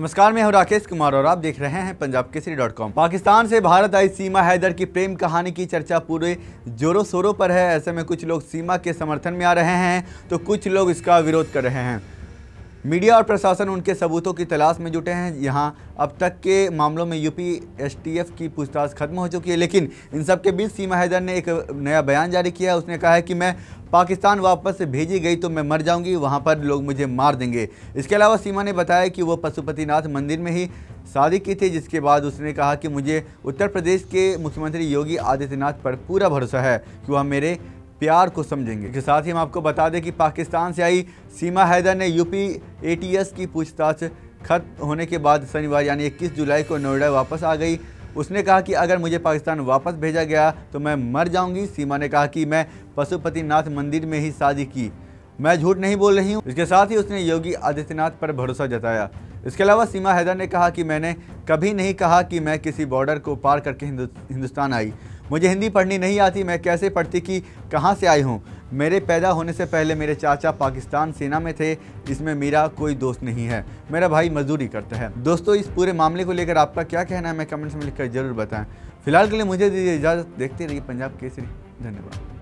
नमस्कार, मैं हूँ राकेश कुमार और आप देख रहे हैं पंजाब केसरी डॉट कॉम। पाकिस्तान से भारत आई सीमा हैदर की प्रेम कहानी की चर्चा पूरे जोरों शोरों पर है। ऐसे में कुछ लोग सीमा के समर्थन में आ रहे हैं तो कुछ लोग इसका विरोध कर रहे हैं। मीडिया और प्रशासन उनके सबूतों की तलाश में जुटे हैं। यहाँ अब तक के मामलों में यूपी एसटीएफ की पूछताछ खत्म हो चुकी है, लेकिन इन सब के बीच सीमा हैदर ने एक नया बयान जारी किया उसने कहा है कि मैं पाकिस्तान वापस भेजी गई तो मैं मर जाऊँगी, वहाँ पर लोग मुझे मार देंगे। इसके अलावा सीमा ने बताया कि वो पशुपतिनाथ मंदिर में ही शादी की थी, जिसके बाद उसने कहा कि मुझे उत्तर प्रदेश के मुख्यमंत्री योगी आदित्यनाथ पर पूरा भरोसा है कि वह मेरे प्यार को समझेंगे। इसके साथ ही हम आपको बता दें कि पाकिस्तान से आई सीमा हैदर ने यूपी एटीएस की पूछताछ खत्म होने के बाद शनिवार, यानी 21 जुलाई को नोएडा वापस आ गई। उसने कहा कि अगर मुझे पाकिस्तान वापस भेजा गया तो मैं मर जाऊँगी। सीमा ने कहा कि मैं पशुपतिनाथ मंदिर में ही शादी की। मैं झूठ नहीं बोल रही हूँ। इसके साथ ही उसने योगी आदित्यनाथ पर भरोसा जताया। इसके अलावा सीमा हैदर ने कहा कि मैंने कभी नहीं कहा कि मैं किसी बॉर्डर को पार करके हिंदुस्तान आई। मुझे हिंदी पढ़नी नहीं आती, मैं कैसे पढ़ती कि कहाँ से आई हूँ? मेरे पैदा होने से पहले मेरे चाचा पाकिस्तान सेना में थे, इसमें मेरा कोई दोस्त नहीं है। मेरा भाई मजदूरी करता है। दोस्तों, इस पूरे मामले को लेकर आपका क्या कहना है? मैं कमेंट्स में लिखकर ज़रूर बताएँ। फ़िलहाल के लिए मुझे दीजिए इजाज़त। देखते रहिए पंजाब केसरी। धन्यवाद।